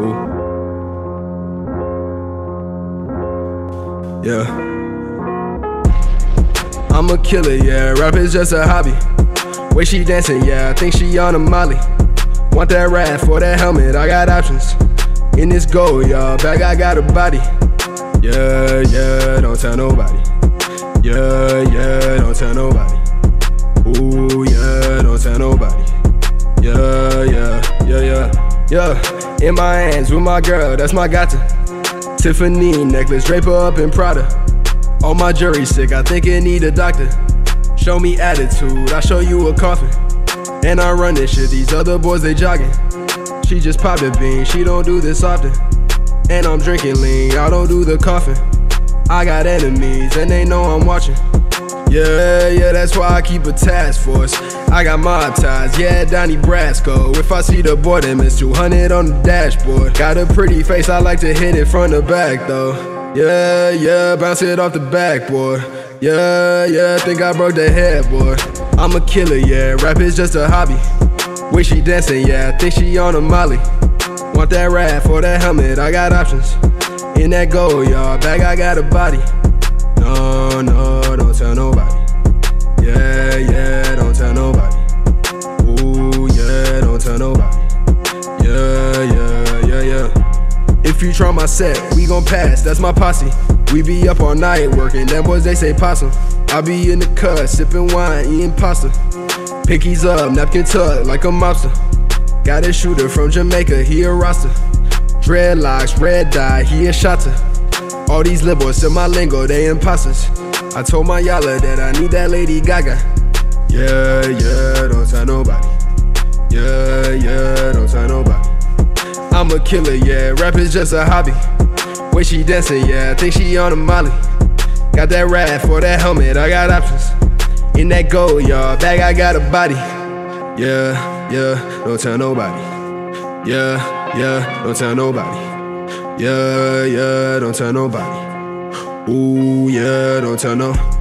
Ooh. Yeah. I'm a killer, yeah. Rap is just a hobby. Way she dancing, yeah. I think she on a molly. Want that rat for that helmet? I got options. In this Goyard. Bag, I got a body. Yeah, yeah. Don't tell nobody. Yeah, yeah. Don't tell nobody. Yeah. In my hands with my girl, that's my gotcha. Tiffany necklace, draper up in Prada. All my jury sick, I think it need a doctor. Show me attitude, I show you a coffin. And I run this shit, these other boys they jogging. She just popped a bean, she don't do this often. And I'm drinking lean, I don't do the coughing. I got enemies, and they know I'm watching. Yeah, yeah, that's why I keep a task force. I got mob ties, yeah, Donnie Brasco. If I see the boy, then it's 200 on the dashboard. Got a pretty face, I like to hit it from the back though. Yeah, yeah, bounce it off the backboard. Yeah, yeah, think I broke the headboard. I'm a killer, yeah, rap is just a hobby. When she dancing, yeah, I think she on a molly. Want that rat for that helmet, I got options. In that Goyard, bag, I got a body. No, no, you try my set, we gon' pass, that's my posse. We be up all night working, them boys they say possum. I be in the cut, sipping wine, eating pasta. Pinkies up, napkin tucked like a mobster. Got a shooter from Jamaica, he a roster. Dreadlocks, red dye, he a shotter. All these libos in my lingo, they imposters. I told my yalla that I need that Lady Gaga. Yeah, yeah, don't tell nobody. Yeah, yeah, don't tell nobody. I'm a killer, yeah, rap is just a hobby. Way she dancing, yeah, I think she on a molly. Got that rat for that helmet, I got options. In that Goyard, bag, I got a body. Yeah, yeah, don't tell nobody. Yeah, yeah, don't tell nobody. Yeah, yeah, don't tell nobody. Ooh, yeah, don't tell no.